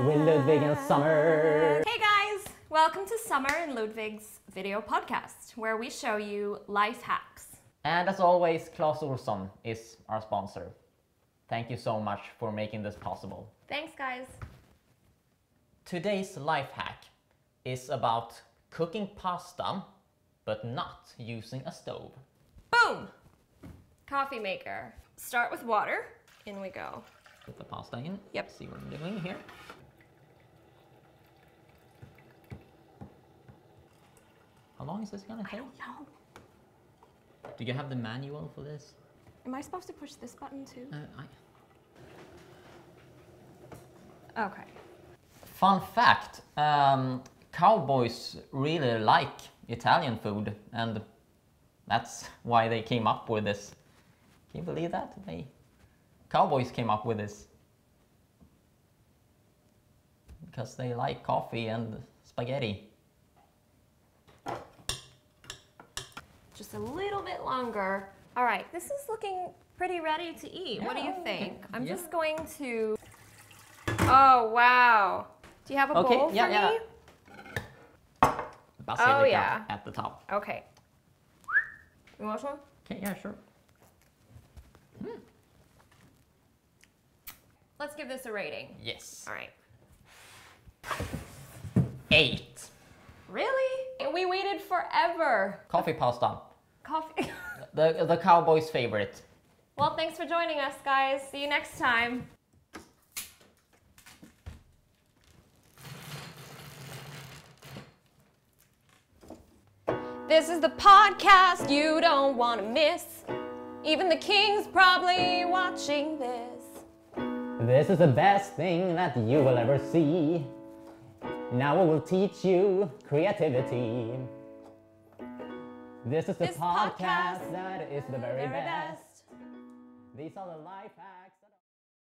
with Ludvig and Summer. Hey guys, welcome to Summer and Ludvig's video podcast, where we show you life hacks. And as always, Clas Ohlson is our sponsor. Thank you so much for making this possible. Thanks, guys. Today's life hack is about cooking pasta, but not using a stove. Boom! Coffee maker. Start with water. In we go. Put the pasta in. Yep. See what I'm doing here. How long is this gonna take? No. Do you have the manual for this? Am I supposed to push this button too? Uh, I... Okay. Fun fact, um, cowboys really like Italian food and that's why they came up with this. Can you believe that? They cowboys came up with this. Because they like coffee and spaghetti. Just a little bit longer. All right, this is looking pretty ready to eat. what do you think? I'm Yeah. just going to. Oh wow! Do you have a Okay, bowl yeah, for yeah. me? Basilica Oh, yeah. at the top. Okay. You want some? Okay, yeah, sure. Hmm. Let's give this a rating. Yes. All right. Eight. Really? We waited forever. Coffee pasta. Coffee. The, the cowboy's favorite. well, thanks for joining us, guys. See you next time. This is the podcast you don't want to miss. Even the king's probably watching this. This is the best thing that you will ever see. Now we will teach you creativity. This is the This podcast, podcast that is the very, Very best. best. These are the life hacks.